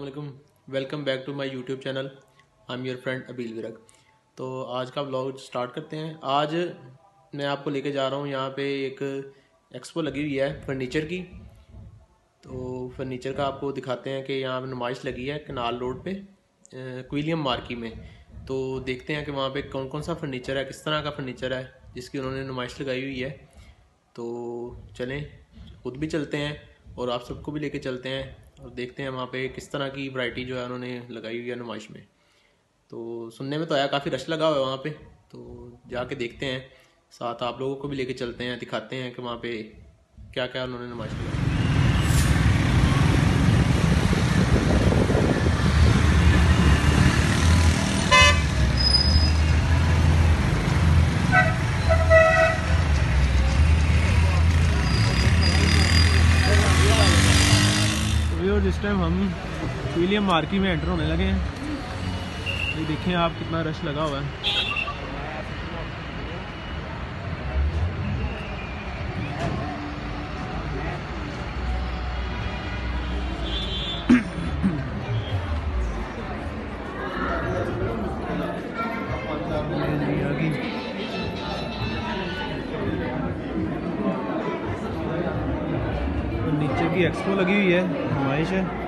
वालेकुम welcome back to my YouTube channel I am your friend Abeel Virk तो आज का ब्लॉग स्टार्ट करते हैं। आज मैं आपको लेके जा रहा हूँ। यहाँ पे एक एक्सपो लगी हुई है फर्नीचर की। तो फर्नीचर का आपको दिखाते हैं कि यहाँ पे नुमाइश लगी है कनाल रोड पे क्विलियम मार्की में। तो देखते हैं कि वहाँ पे कौन कौन सा फर्नीचर है, किस तरह का फर्नीचर है, जिसकी उन्होंने नुमाइश लगाई हुई है। तो चलें, खुद भी चलते हैं और आप सबको भी लेके चलते हैं। और देखते हैं वहाँ पे किस तरह की वैरायटी जो है उन्होंने लगाई हुई है नुमाइश में। तो सुनने में तो आया, काफ़ी रश लगा हुआ है वहाँ पे। तो जाके देखते हैं, साथ आप लोगों को भी लेके चलते हैं, दिखाते हैं कि वहाँ पे क्या क्या उन्होंने नुमाइश लगाई और जिस टाइम हम विलियम मार्की में एंटर होने लगे हैं। ये देखें आप कितना रश लगा हुआ है। नीचे की एक्सपो लगी हुई है, नुमाइश है।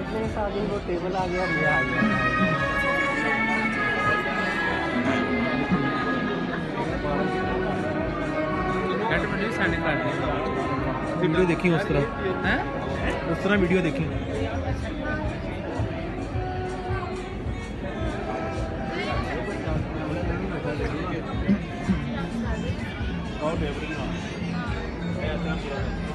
में शादी वो टेबल आ गया ये आ गया। वीडियो देखी उस तरह? उस तरह वीडियो देखी? फिर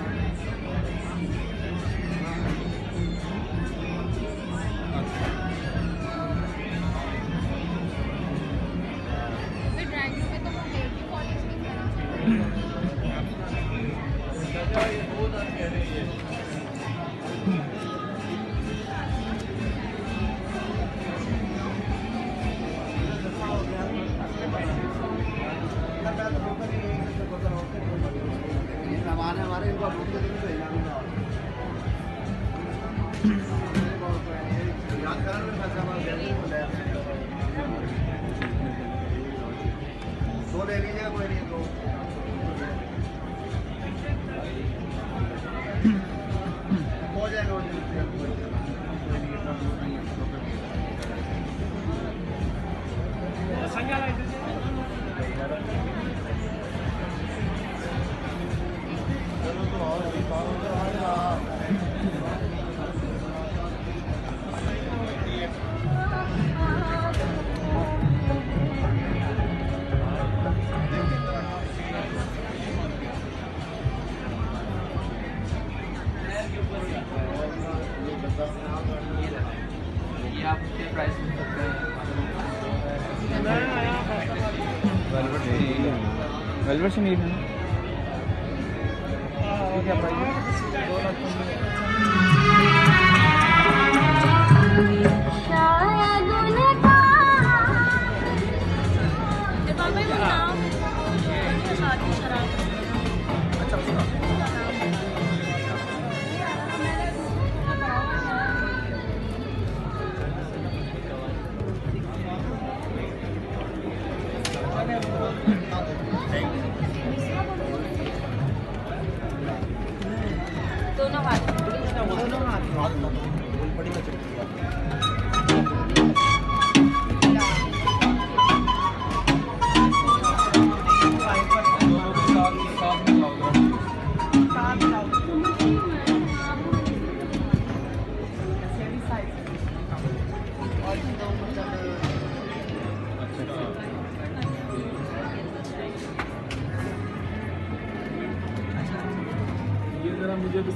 वेलवेट से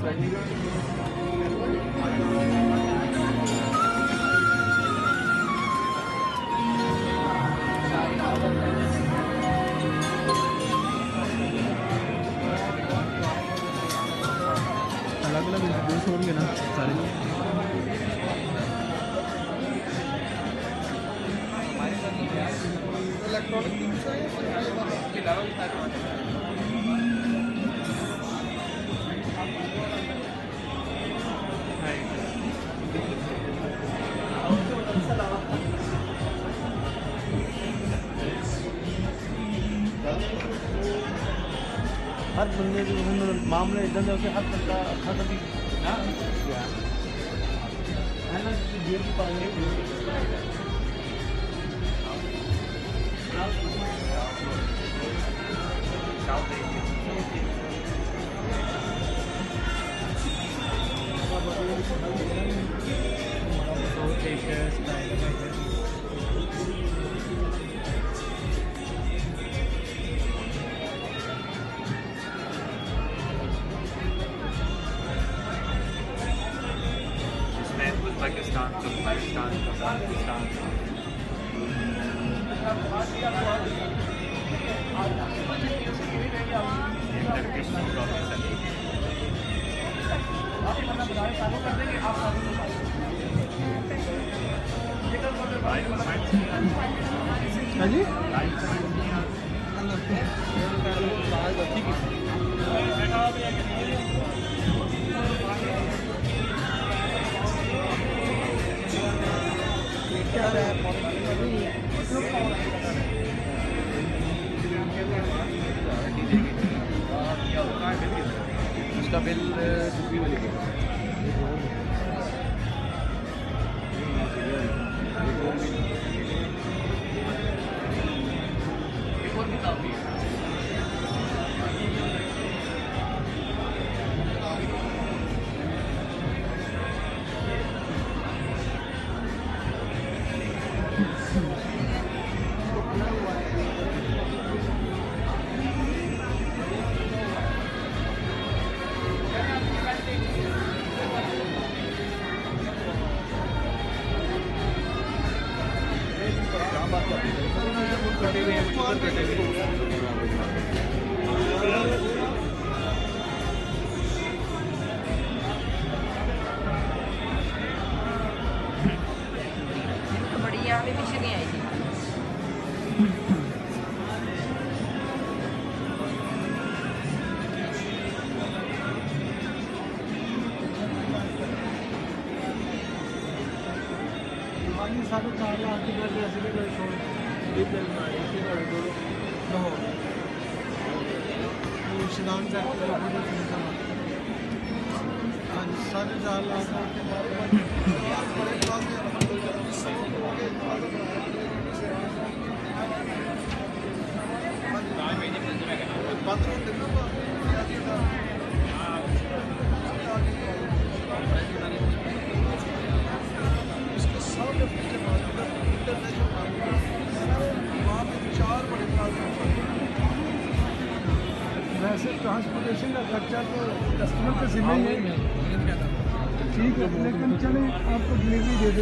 अलग अलग इंट्रोड्यूस होंगे ना सारे। हर बंदे विभिन्न मामले इधर उधर के हर बंदा हर कभी है ना जेल की हाँ जी उसका बिल डुबी में लिखेगा बड़ी यहाँ पे पीछे नहीं आई थी पानी साढ़े चार लाख की दर ऐसे भी कोई छोड़ ये दिल ना इसी बड़े दो नो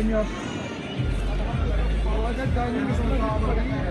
डिलीवरी दे देंगे आप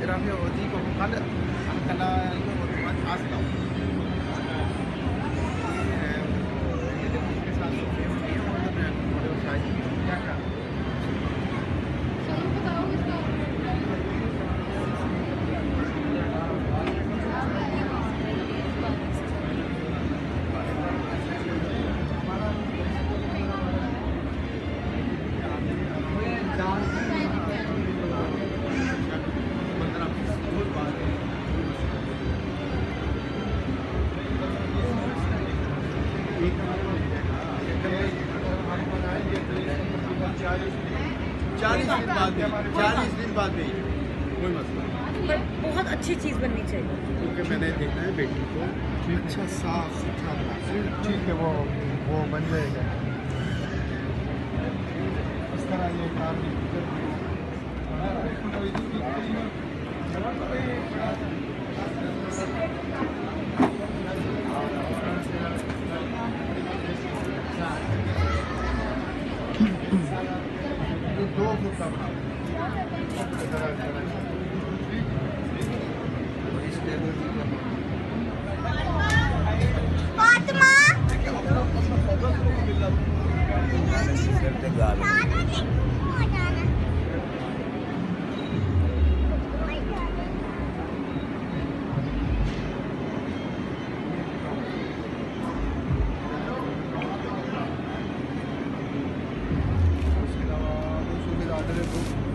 ਜਿਹੜਾ ਹੋ ਜੀ ਕੋ ਕੱਲ ਕੱਲਾ ਇਹ ਬਹੁਤ ਖਾਸ ਲਾਉ अच्छा साफ़ सुथरा बना ठीक है, वो वो बन जाएगा। इस तरह ये काम दो फुट का इस टेबल हाँ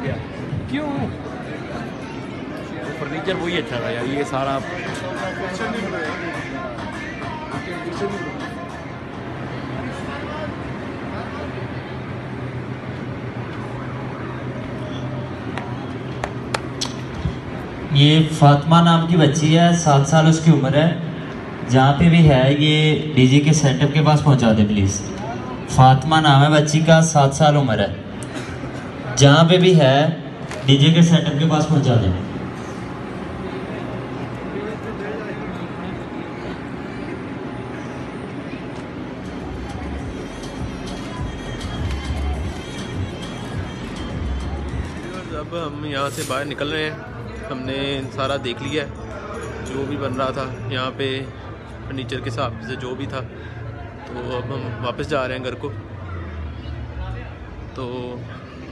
गया। क्यों? फर्नीचर वही अच्छा था यार, ये सारा। ये फातिमा नाम की बच्ची है, सात साल उसकी उम्र है। जहाँ पे भी है, ये डीजे के सेटअप के पास पहुँचा दे प्लीज़ फातिमा नाम है बच्ची का, सात साल उम्र है। जहाँ पे भी है डीजे के सेटअप के पास पहुँचा दे। अब हम यहाँ से बाहर निकल रहे हैं। हमने सारा देख लिया है, जो भी बन रहा था। यहाँ पे फर्नीचर के हिसाब से जो भी था। तो अब हम वापस जा रहे हैं घर को। तो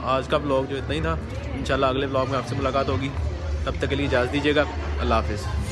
आज का ब्लॉग जो इतना ही था। इंशाल्लाह अगले ब्लॉग में आपसे मुलाकात होगी। तब तक के लिए इजाज़त दीजिएगा। अल्लाह हाफिज़।